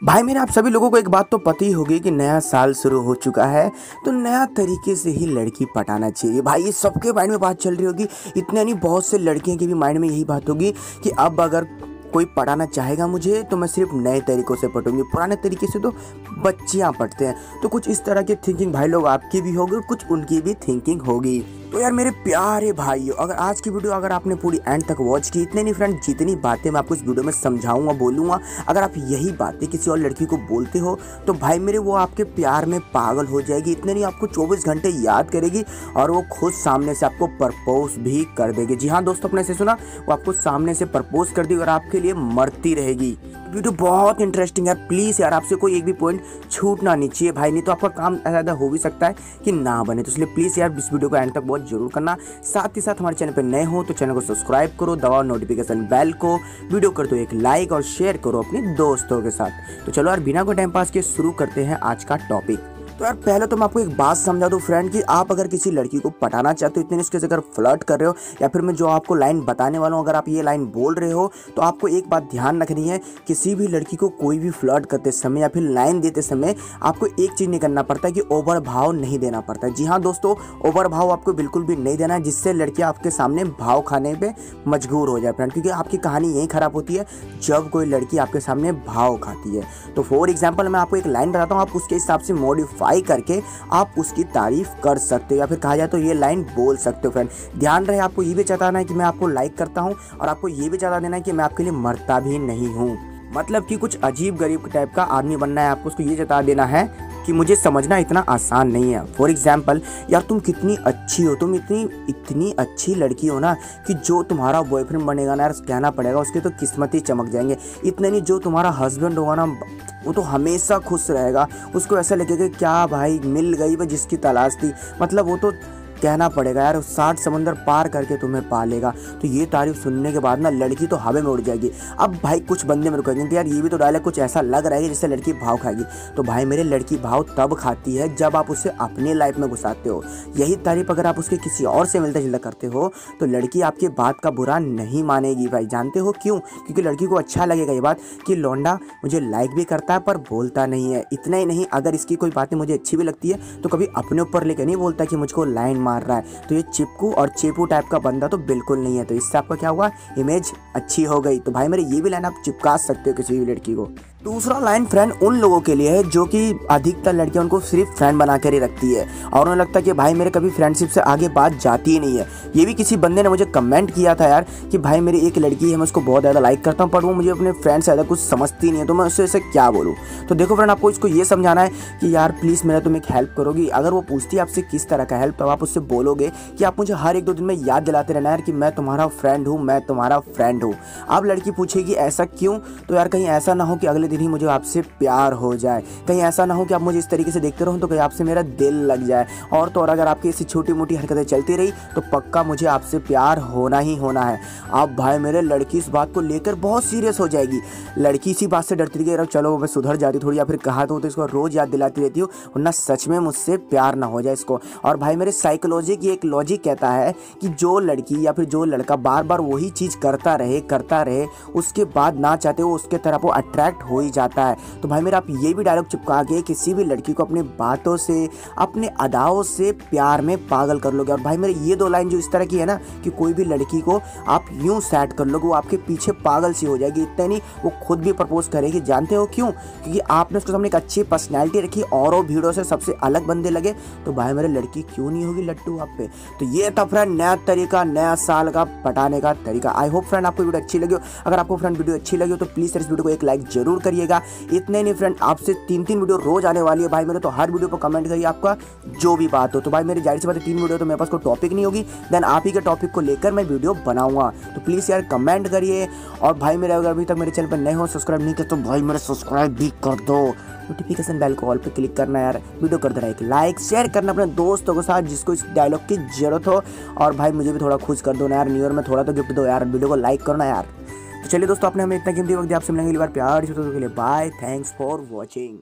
भाई मेरे, आप सभी लोगों को एक बात तो पता ही होगी कि नया साल शुरू हो चुका है तो नया तरीके से ही लड़की पटाना चाहिए। भाई, ये सबके माइंड में बात चल रही होगी। इतने नहीं, बहुत से लड़कियों के भी माइंड में यही बात होगी कि अब अगर कोई पढ़ाना चाहेगा मुझे तो मैं सिर्फ़ नए तरीकों से पढ़ूँगी पुराने तरीके से तो बच्चियाँ पढ़ते हैं। तो कुछ इस तरह की थिंकिंग भाई लोग आपकी भी होगी और कुछ उनकी भी थिंकिंग होगी। तो यार मेरे प्यारे भाइयों, अगर आज की वीडियो अगर आपने पूरी एंड तक वॉच की, इतने नहीं फ्रेंड जितनी बातें मैं आपको इस वीडियो में समझाऊँगा, बोलूँगा, अगर आप यही बातें किसी और लड़की को बोलते हो तो भाई मेरे वो आपके प्यार में पागल हो जाएगी, इतने नहीं आपको 24 घंटे याद करेगी, और वो खुद सामने से आपको प्रपोज भी कर देगी। जी हाँ दोस्तों, अपने से सुना, वो आपको सामने से प्रपोज कर देगी और आपके लिए मरती रहेगी। वीडियो बहुत इंटरेस्टिंग है प्लीज़ यार, आपसे कोई एक भी पॉइंट छूटना नहीं चाहिए, भाई, नहीं तो आपका काम ऐसा हो भी सकता है कि ना बने तो इसलिए प्लीज़ यार, इस वीडियो को एंड तक बहुत ज़रूर करना। साथ ही साथ हमारे चैनल पर नए हो तो चैनल को सब्सक्राइब करो, दबाओ नोटिफिकेशन बेल को। वीडियो कर दो एक लाइक और शेयर करो अपने दोस्तों के साथ। तो चलो यार, बिना को टाइम पास के शुरू करते हैं आज का टॉपिक तो यार, पहले तो मैं आपको एक बात समझा दूँ फ्रेंड कि आप अगर किसी लड़की को पटाना चाहते हो, इतने इसके अगर फ्लर्ट कर रहे हो, या फिर मैं जो आपको लाइन बताने वाला हूँ, अगर आप ये लाइन बोल रहे हो तो आपको एक बात ध्यान रखनी है, किसी भी लड़की को कोई भी फ्लर्ट करते समय या फिर लाइन देते समय आपको एक चीज़ नहीं करना पड़ता, कि ओवर भाव नहीं देना पड़ता। जी हाँ दोस्तों ओवर भाव आपको बिल्कुल भी नहीं देना है जिससे लड़कियाँ आपके सामने भाव खाने पर मजबूर हो जाए फ्रेंड क्योंकि आपकी कहानी यही खराब होती है, जब कोई लड़की आपके सामने भाव खाती है। तो फॉर एग्ज़ाम्पल मैं आपको एक लाइन बताता हूँ, आप उसके हिसाब से मॉडिफाई करके आप उसकी तारीफ़ कर सकते हो, या फिर कहा जाए तो ये लाइन बोल सकते हो फ्रेंड ध्यान रहे, आपको ये भी चताना है कि मैं आपको लाइक करता हूँ, और आपको ये भी जता देना है कि मैं आपके लिए मरता भी नहीं हूँ। मतलब कि कुछ अजीब गरीब टाइप का आदमी बनना है, आपको उसको ये जता देना है कि मुझे समझना इतना आसान नहीं है। फॉर एग्ज़ाम्पल यार तुम कितनी अच्छी हो, तुम इतनी इतनी अच्छी लड़की हो ना कि जो तुम्हारा बॉयफ्रेंड बनेगा ना यार, कहना पड़ेगा, उसके तो किस्मत ही चमक जाएँगे। इतने नहीं, जो तुम्हारा हस्बैंड होगा ना, वो तो हमेशा खुश रहेगा। उसको ऐसा लगेगा क्या भाई, मिल गई वह जिसकी तलाश थी। मतलब वो तो कहना पड़ेगा, यार साठ समंदर पार करके तुम्हें पालेगा। तो ये तारीफ़ सुनने के बाद ना लड़की तो हवे में उड़ जाएगी। अब भाई कुछ बंदे मेरे को कहेंगे, यार, ये भी तो डायलॉग कुछ ऐसा लग रहा है जिससे लड़की भाव खाएगी। तो भाई, मेरे लड़की भाव तब खाती है जब आप उसे अपने लाइफ में घुसाते हो। यही तारीफ़ अगर आप उसके किसी और से मिलता जुलता करते हो तो लड़की आपके बात का बुरा नहीं मानेगी भाई। जानते हो क्यों? क्योंकि लड़की को अच्छा लगेगा ये बात कि लौंडा मुझे लाइक भी करता है पर बोलता नहीं है। इतना ही नहीं, अगर इसकी कोई बातें मुझे अच्छी भी लगती है तो कभी अपने ऊपर लेकर नहीं बोलता कि मुझको लाइन मार रहा है। तो ये चिपकू और चेपू टाइप का बंदा तो बिल्कुल नहीं है। तो इससे आपका क्या हुआ? इमेज अच्छी हो गई। तो भाई मेरे ये भी लाइन आप चिपका सकते हो किसी भी लड़की को। दूसरा लाइन फ्रेंड उन लोगों के लिए है जो कि अधिकतर लड़कियाँ उनको सिर्फ़ फ्रेंड बना कर ही रखती है। और उन्हें लगता है कि भाई मेरे कभी फ्रेंडशिप से आगे बात जाती ही नहीं है। ये भी किसी बंदे ने मुझे कमेंट किया था यार कि भाई मेरी एक लड़की है, मैं उसको बहुत ज़्यादा लाइक करता हूँ, पर वो मुझे अपने फ्रेंड से ज़्यादा कुछ समझती नहीं है। तो मैं उससे क्या बोलूँ? तो देखो फ्रेंड आपको इसको ये समझाना है कि यार प्लीज़ मेरा तुम एक हेल्प करोगी। अगर वो पूछती है आपसे किस तरह का हेल्प तो आप उससे बोलोगे कि आप मुझे हर एक दो दिन में याद दिलाते रहना यार कि मैं तुम्हारा फ्रेंड हूँ, मैं तुम्हारा फ्रेंड हूँ। अब लड़की पूछेगी ऐसा क्यों? तो यार कहीं ऐसा ना हो कि अगले दिन ही मुझे आपसे प्यार हो जाए। कहीं ऐसा ना हो कि आप मुझे इस तरीके से देखते रहो तो कहीं आपसे मेरा दिल लग जाए। और तो और अगर आपकी ऐसी छोटी मोटी हरकतें चलती रही तो पक्का मुझे आपसे प्यार होना ही होना है। आप भाई मेरे लड़की इस बात को लेकर बहुत सीरियस हो जाएगी। लड़की इसी बात से डरती रही चलो मैं सुधर जाती थोड़ी या फिर कहा तो, तो इसको रोज़ याद दिलाती रहती हूँ वरना सच में मुझसे प्यार ना हो जाए इसको। और भाई मेरे साइकोलॉजी की एक लॉजिक कहता है कि जो लड़की या फिर जो लड़का बार बार वही चीज़ करता रहे करता रहे उसके बाद ना चाहते वो उसके तरफ़ वो अट्रैक्ट हो ही जाता है। तो भाई मेरा आप ये भी डायलॉग चिपका के किसी भी लड़की को अपनी बातों से, अपने अदाओं से प्यार में पागल कर लोगे। और भाई मेरे ये दो लाइन जो इस तरह की है ना कि कोई भी लड़की को आप यूँ सेट कर लोगे, वो आपके पीछे पागल सी हो जाएगी। इतना नहीं, वो खुद भी प्रपोज करेगी। जानते हो क्यों? क्योंकि आपने उसके सामने एक अच्छी पर्सनैलिटी रखी, और भीड़ों से सबसे अलग बंदे लगे। तो भाई मेरे लड़की क्यों नहीं होगी लट्टू आप पे? तो ये था फ्रेंड नया तरीका, नया साल का पटाने का तरीका। आई होप फ्रेंड आपको वीडियो अच्छी लगी हो। अगर आपको फ्रेंड वीडियो अच्छी लगी हो तो प्लीज़ इस वीडियो को एक लाइक ज़रूर करिएगा। इतने नहीं फ्रेंड आपसे तीन तीन वीडियो रोज आने वाली है। भाई मेरे तो हर वीडियो पर कमेंट करिए आपका, जो भी बात हो। तो भाई, मेरी ज़ाहिर सी बात है, तीन वीडियो तो मेरे पास कोई टॉपिक नहीं होगी। देन आप ही के टॉपिक को लेकर मैं वीडियो बनाऊँगा। तो प्लीज़ यार कमेंट करिए। और भाई, मेरे अगर अभी तक मेरे चैनल पर नए हो सब्सक्राइब नहीं किया तो भाई, मेरे सब्सक्राइब भी कर दो। नोटिफिकेशन बेल को ऑल पे क्लिक करना यार। वीडियो कर देना एक लाइक शेयर करना अपने दोस्तों के साथ जिसको इस डायलॉग की ज़रूरत हो। और भाई, मुझे भी थोड़ा खुश कर दो ना यार न्यू ईयर में थोड़ा तो गिफ्ट दो यार। वीडियो को लाइक करो ना यार। तो चलिए दोस्तों आपने हमें इतना कीमती वक्त आपसे मिलेंगे बार प्यार के लिए बाय थैंक्स फॉर वॉचिंग